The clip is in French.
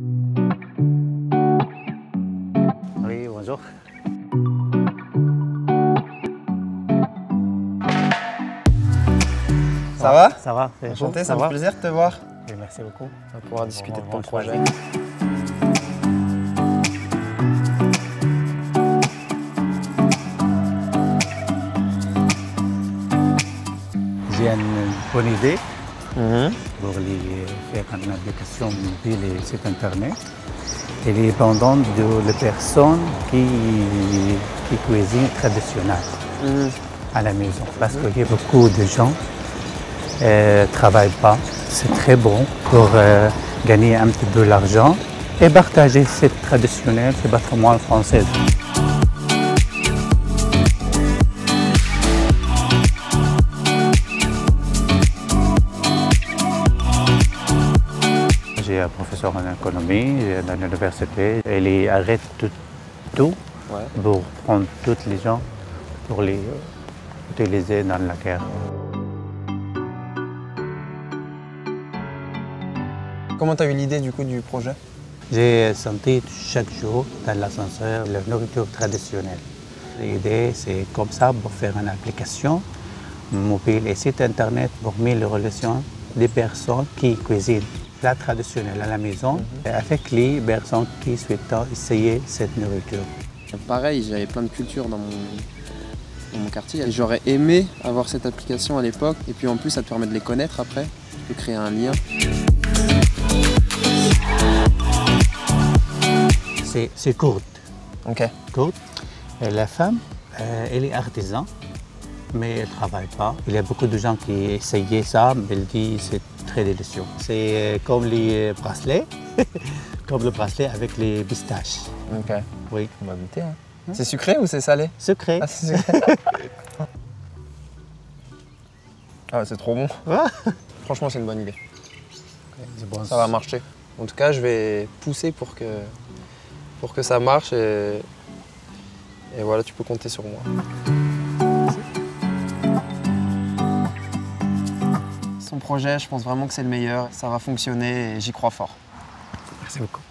Oui, bonjour. Ça va? Ça va c'est Enchanté, ça me fait plaisir de te voir. Merci beaucoup. On va pouvoir discuter de ton projet. J'ai une bonne idée Mhm. pour les faire une application mobile et site internet. Elle est dépendante de les personnes qui, qui cuisinent traditionnel Mhm. à la maison. Parce qu'il y a beaucoup de gens ne travaillent pas. C'est très bon pour euh, gagner un petit peu d'argent et partager cette traditionnel, ce patrimoine français. Professeur en économie dans l'université. Il arrête tout, tout Ouais. pour prendre tous les gens pour les euh, utiliser dans la guerre. Comment tu as eu l'idée du coup du projet? J'ai senti chaque jour dans l'ascenseur la nourriture traditionnelle. L'idée, c'est comme ça pour faire une application mobile et site internet pour mettre les relations des personnes qui cuisinent la traditionnelle à la maison avec les personnes qui souhaitent essayer cette nourriture. Pareil, j'avais plein de cultures dans mon, dans mon quartier. J'aurais aimé avoir cette application à l'époque. Et puis en plus, ça te permet de les connaître après. Tu peux créer un lien. C'est c'est court. Ok. Courte. Et La femme, euh, elle est artisan, mais elle ne travaille pas. Il y a beaucoup de gens qui essayaient ça, mais elle dit c'est très délicieux. C'est euh, comme les bracelets, comme le bracelet avec les pistaches. Ok. Oui. On va goûter. hein. C'est sucré ou c'est salé? Secret. Ah, c'est sucré. ah, c'est trop bon. Franchement, c'est une bonne idée. Bon. Ça va marcher. En tout cas, je vais pousser pour que, pour que ça marche et, et voilà, tu peux compter sur moi. Son projet, je pense vraiment que c'est le meilleur. Ça va fonctionner et j'y crois fort. Merci beaucoup.